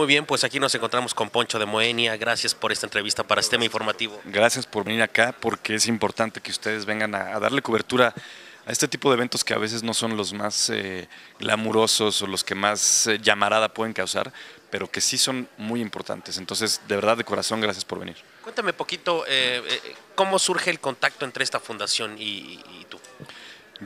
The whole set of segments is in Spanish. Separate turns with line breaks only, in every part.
Muy bien, pues aquí nos encontramos con Poncho de Moenia. Gracias por esta entrevista para Sistema Informativo.
Gracias por venir acá, porque es importante que ustedes vengan a, a darle cobertura a este tipo de eventos que a veces no son los más eh, glamurosos o los que más eh, llamarada pueden causar, pero que sí son muy importantes. Entonces, de verdad, de corazón, gracias por venir.
Cuéntame poquito, eh, eh, ¿cómo surge el contacto entre esta fundación y?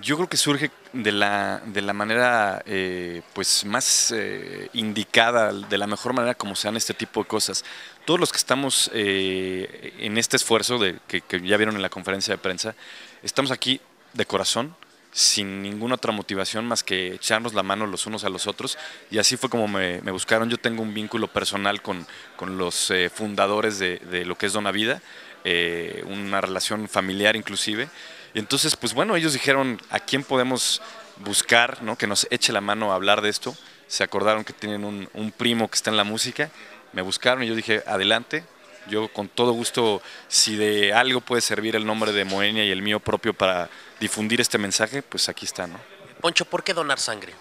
Yo creo que surge de la, de la manera eh, pues más eh, indicada, de la mejor manera como se dan este tipo de cosas. Todos los que estamos eh, en este esfuerzo de, que, que ya vieron en la conferencia de prensa, estamos aquí de corazón, sin ninguna otra motivación más que echarnos la mano los unos a los otros. Y así fue como me, me buscaron. Yo tengo un vínculo personal con, con los eh, fundadores de, de lo que es Dona Vida, eh, una relación familiar inclusive. Y entonces, pues bueno, ellos dijeron a quién podemos buscar, ¿no? que nos eche la mano a hablar de esto. Se acordaron que tienen un, un primo que está en la música. Me buscaron y yo dije, adelante, yo con todo gusto, si de algo puede servir el nombre de Moenia y el mío propio para difundir este mensaje, pues aquí está, ¿no?
Poncho, ¿por qué donar sangre?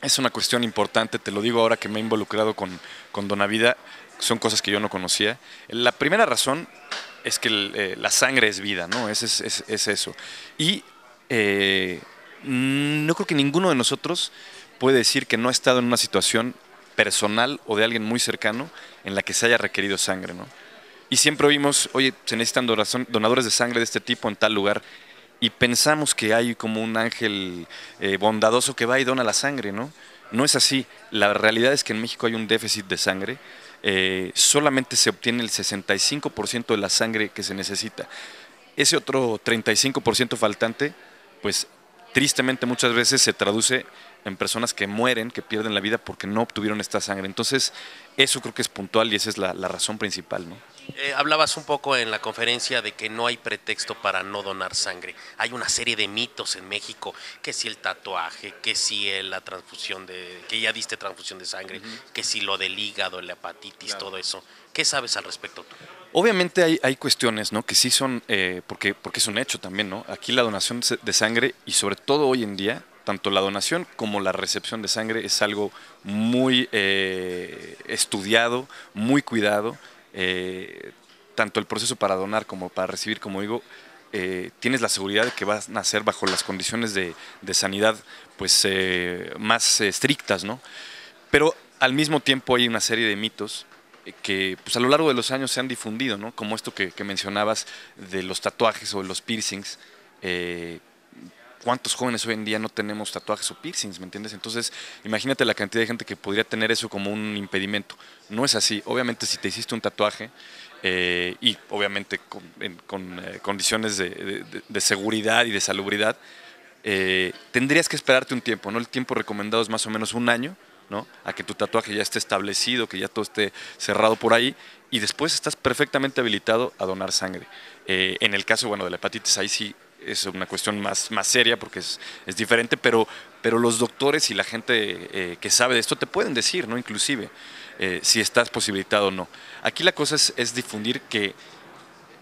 Es una cuestión importante, te lo digo ahora que me he involucrado con, con Donavida, son cosas que yo no conocía. La primera razón es que eh, la sangre es vida, ¿no? Es, es, es, es eso. Y eh, no creo que ninguno de nosotros puede decir que no ha estado en una situación personal o de alguien muy cercano en la que se haya requerido sangre, ¿no? Y siempre oímos, oye, se necesitan donadores de sangre de este tipo en tal lugar, y pensamos que hay como un ángel eh, bondadoso que va y dona la sangre, ¿no? No es así. La realidad es que en México hay un déficit de sangre. Eh, solamente se obtiene el 65% de la sangre que se necesita. Ese otro 35% faltante, pues tristemente muchas veces se traduce en personas que mueren, que pierden la vida porque no obtuvieron esta sangre. Entonces, eso creo que es puntual y esa es la, la razón principal, ¿no?
Eh, hablabas un poco en la conferencia de que no hay pretexto para no donar sangre. Hay una serie de mitos en México, que si el tatuaje, que si la transfusión de, que ya diste transfusión de sangre, que si lo del hígado, la hepatitis,
Claro.
todo eso. ¿Qué sabes al respecto tú?
Obviamente hay, hay cuestiones, ¿no? Que sí son, eh, porque, porque es un hecho también, ¿no? Aquí la donación de sangre y sobre todo hoy en día, tanto la donación como la recepción de sangre es algo muy eh, estudiado, muy cuidado. Eh, tanto el proceso para donar como para recibir, como digo, eh, tienes la seguridad de que vas a nacer bajo las condiciones de, de sanidad pues eh, más estrictas, ¿no? Pero al mismo tiempo hay una serie de mitos eh, que pues, a lo largo de los años se han difundido, ¿no? Como esto que, mencionabas de los tatuajes o los piercings. ¿Cuántos jóvenes hoy en día no tenemos tatuajes o piercings, me entiendes? Entonces, imagínate la cantidad de gente que podría tener eso como un impedimento. No es así. Obviamente, si te hiciste un tatuaje eh, y obviamente con, eh, condiciones de, seguridad y de salubridad, eh, tendrías que esperarte un tiempo, ¿no? El tiempo recomendado es más o menos un año, ¿no? A que tu tatuaje ya esté establecido, que ya todo esté cerrado por ahí, y después estás perfectamente habilitado a donar sangre. En el caso, bueno, de la hepatitis, ahí sí es una cuestión más, más seria porque es, es diferente, pero, pero los doctores y la gente eh, que sabe de esto te pueden decir, ¿no? Inclusive, eh, si estás posibilitado o no. Aquí la cosa es, es difundir que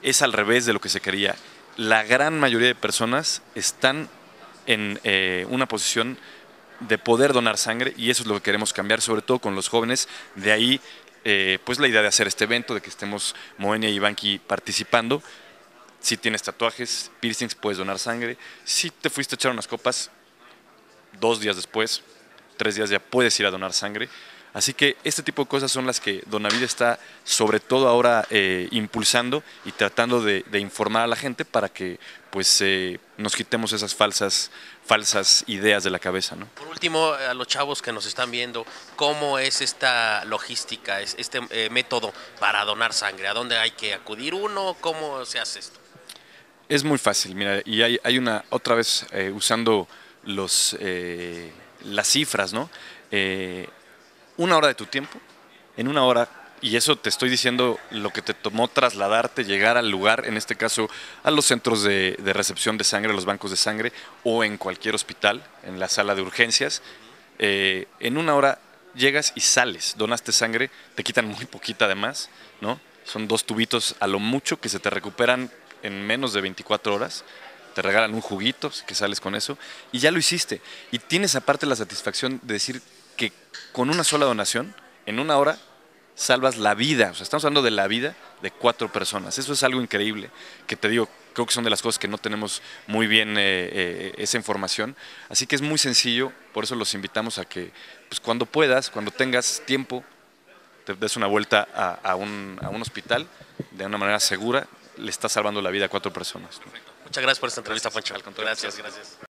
es al revés de lo que se quería. La gran mayoría de personas están en eh, una posición de poder donar sangre y eso es lo que queremos cambiar, sobre todo con los jóvenes. De ahí, pues la idea de hacer este evento, de que estemos Moenia y Banqui participando. Si tienes tatuajes, piercings, puedes donar sangre. Si te fuiste a echar unas copas, dos días después, tres días ya puedes ir a donar sangre. Así que este tipo de cosas son las que Donavida está sobre todo ahora eh, impulsando y tratando de, informar a la gente para que pues eh, nos quitemos esas falsas, falsas ideas de la cabeza.
Por último, a los chavos que nos están viendo, ¿cómo es esta logística, es- este eh, método para donar sangre? ¿A dónde hay que acudir uno? ¿Cómo se hace esto?
Es muy fácil, mira, y hay, hay una, otra vez eh, usando los, eh, las cifras, ¿no? Eh, una hora de tu tiempo, en una hora, y eso te estoy diciendo lo que te tomó trasladarte, llegar al lugar, en este caso a los centros de, de recepción de sangre, a los bancos de sangre, o en cualquier hospital, en la sala de urgencias, eh, en una hora llegas y sales, donaste sangre, te quitan muy poquita además, ¿no? Son dos tubitos a lo mucho que se te recuperan en menos de 24 horas. Te regalan un juguito, que sales con eso, y ya lo hiciste. Y tienes aparte la satisfacción de decir que con una sola donación en una hora salvas la vida. O sea, estamos hablando de la vida de cuatro personas. Eso es algo increíble, que te digo, creo que son de las cosas que no tenemos muy bien eh, eh, esa información. Así que es muy sencillo, por eso los invitamos a que pues, cuando puedas, cuando tengas tiempo, te des una vuelta a, un, a un hospital de una manera segura, le estás salvando la vida a cuatro personas.
Muchas gracias por esta entrevista, Poncho. Gracias, gracias.